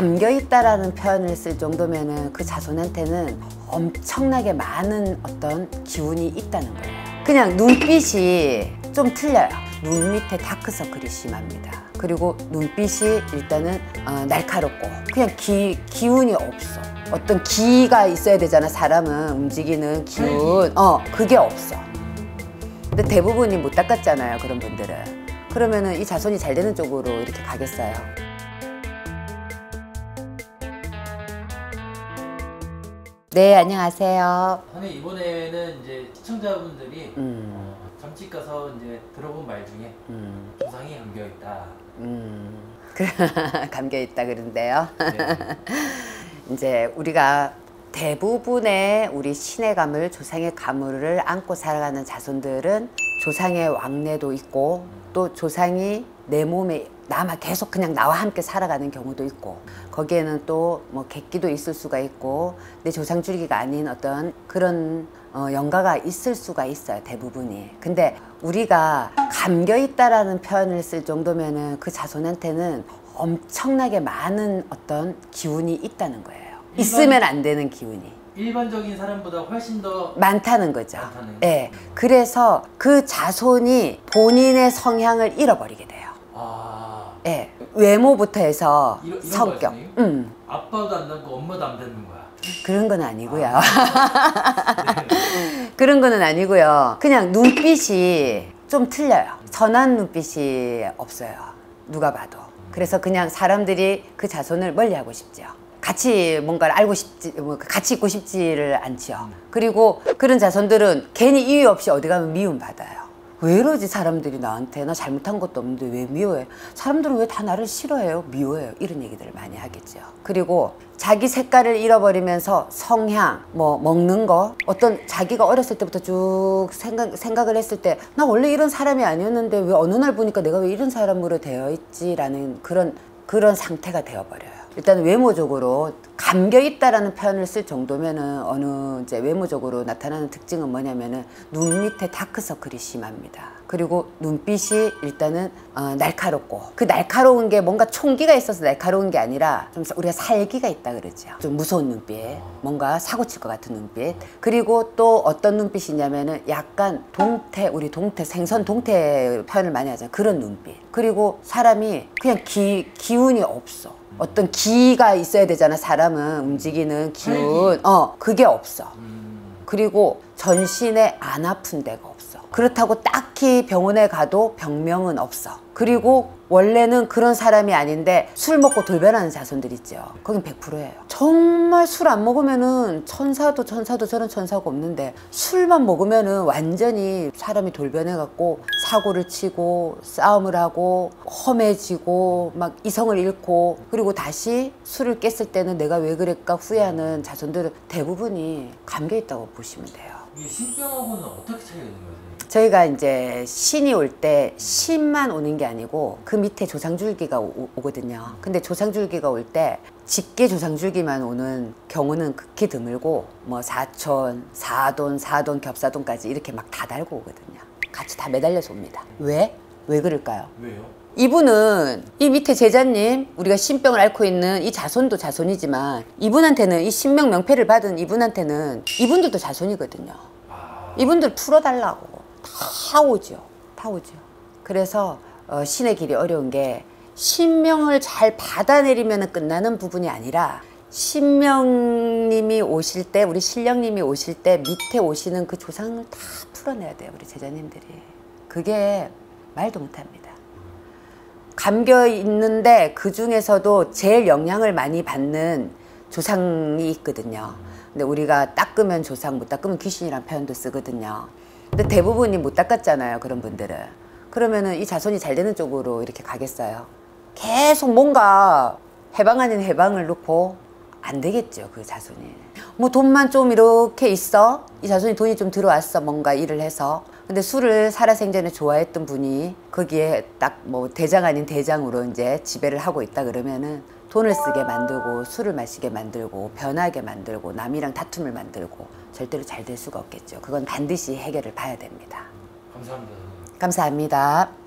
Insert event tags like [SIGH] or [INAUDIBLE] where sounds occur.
감겨 있다라는 표현을 쓸 정도면은 그 자손한테는 엄청나게 많은 어떤 기운이 있다는 거예요. 그냥 눈빛이 좀 틀려요. 눈 밑에 다크서클이 심합니다. 그리고 눈빛이 일단은 어, 날카롭고 그냥 기, 기운이 없어. 어떤 기가 있어야 되잖아. 사람은 움직이는 기운. 어, 그게 없어. 근데 대부분이 못 닦았잖아요. 그런 분들은. 그러면은 이 자손이 잘 되는 쪽으로 이렇게 가겠어요. 네, 안녕하세요. 선생님 이번에는 이제 시청자분들이 음, 어, 점집 가서 이제 들어본 말 중에 음, 조상이 감겨 있다. 음. 그, [LAUGHS] 감겨 있다 그런데요. 네. [LAUGHS] 이제 우리가 대부분의 우리 신의 가물, 조상의 가물을 안고 살아가는 자손들은 조상의 왕래도 있고 또 조상이 내 몸에 남아 계속 그냥 나와 함께 살아가는 경우도 있고 거기에는 또 뭐 객기도 있을 수가 있고 내 조상 줄기가 아닌 어떤 그런 어, 영가가 있을 수가 있어요 대부분이 근데 우리가 감겨 있다라는 표현을 쓸 정도면은 그 자손한테는 엄청나게 많은 어떤 기운이 있다는 거예요 있으면 안 되는 기운이 일반적인 사람보다 훨씬 더 많다는 거죠. 예. 그래서 그 자손이 본인의 성향을 잃어버리게. 아, 예. 외모부터 해서 이런- 이런 성격. 음. 아빠도 안 닮고 엄마도 안 닮는 거야. 그런 건 아니고요. 네. [LAUGHS] 그런 거는 아니고요. 그냥 눈빛이 좀 틀려요. 선한 눈빛이 없어요. 누가 봐도. 그래서 그냥 사람들이 그 자손을 멀리하고 싶죠. 같이 뭔가를 알고 싶지, 뭐 같이 있고 싶지를 않지요. 그리고 그런 자손들은 괜히 이유 없이 어디 가면 미움 받아요. 왜 이러지 사람들이 나한테 나 잘못한 것도 없는데 왜 미워해? 사람들은 왜 다 나를 싫어해요? 미워해요? 이런 얘기들을 많이 하겠죠. 그리고 자기 색깔을 잃어버리면서 성향, 뭐 먹는 거, 어떤 자기가 어렸을 때부터 쭉 생각, 생각을 했을 때 나 원래 이런 사람이 아니었는데 왜 어느 날 보니까 내가 왜 이런 사람으로 되어 있지라는 그런 그런 상태가 되어버려요. 일단 외모적으로 감겨 있다라는 표현을 쓸 정도면은 어느 이제 외모적으로 나타나는 특징은 뭐냐면은 눈 밑에 다크서클이 심합니다. 그리고 눈빛이 일단은 어, 날카롭고 그 날카로운 게 뭔가 총기가 있어서 날카로운 게 아니라 좀 우리가 살기가 있다 그러죠. 좀 무서운 눈빛, 뭔가 사고 칠 것 같은 눈빛. 그리고 또 어떤 눈빛이냐면은 약간 동태 우리 동태 생선 동태 표현을 많이 하잖아요. 그런 눈빛. 그리고 사람이 그냥 기 기운이 없어. 어떤 기가 있어야 되잖아. 사람은 움직이는 기운. 어, 그게 없어. 음, 그리고 전신에 안 아픈 데가 없어. 그렇다고 딱히 병원에 가도 병명은 없어. 그리고 원래는 그런 사람이 아닌데 술 먹고 돌변하는 자손들 있죠. 거긴 100%예요. 정말 술 안 먹으면은 천사도 천사도 저런 천사가 없는데 술만 먹으면은 완전히 사람이 돌변해 갖고 사고를 치고 싸움을 하고 험해지고 막 이성을 잃고 그리고 다시 술을 깼을 때는 내가 왜 그랬까 후회하는 자손들은 대부분이 감겨 있다고 보시면 돼요. 이게 신병하고는 어떻게 차이가 있는 거예요? 저희가 이제 신이 올 때 신만 오는 게 아니고 그 밑에 조상줄기가 오, 거든요 근데 조상줄기가 올 때 직계 조상줄기만 오는 경우는 극히 드물고 뭐 사촌, 사돈, 사돈, 겹사돈까지 이렇게 막 다 달고 오거든요. 같이 다 매달려서 옵니다. 왜? 왜 그럴까요? 왜요? 이분은 이 밑에 제자님 우리가 신병을 앓고 있는 이 자손도 자손이지만 이분한테는 이 신명 명패를 받은 이분한테는 이분들도 자손이거든요. 아, 이분들 풀어달라고 다 오죠. 다 오죠. 그래서 어, 신의 길이 어려운 게 신명을 잘 받아내리면 끝나는 부분이 아니라 신명님이 오실 때 우리 신령님이 오실 때 밑에 오시는 그 조상을 다 풀어내야 돼요. 우리 제자님들이. 그게 말도 못합니다. 감겨 있는데 그 중에서도 제일 영향을 많이 받는 조상이 있거든요. 근데 우리가 닦으면 조상, 못 닦으면 귀신이란 표현도 쓰거든요. 근데 대부분이 못 닦았잖아요. 그런 분들은. 그러면은 이 자손이 잘 되는 쪽으로 이렇게 가겠어요. 계속 뭔가 해방 아닌 해방을 놓고 안 되겠죠. 그 자손이. 뭐 돈만 좀 이렇게 있어. 이 자손이 돈이 좀 들어왔어. 뭔가 일을 해서. 근데 술을 살아생전에 좋아했던 분이 거기에 딱 뭐 대장 아닌 대장으로 이제 지배를 하고 있다 그러면은 돈을 쓰게 만들고 술을 마시게 만들고 변하게 만들고 남이랑 다툼을 만들고 절대로 잘 될 수가 없겠죠. 그건 반드시 해결을 봐야 됩니다. 감사합니다. 감사합니다.